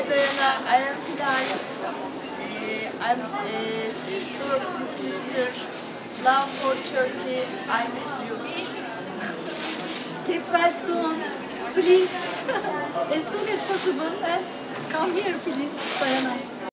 I am Hilal. Uh, I'm uh, Sorob's sister. Love for Turkey. I miss you. Get well soon, please. as soon as possible and come here please, Diana.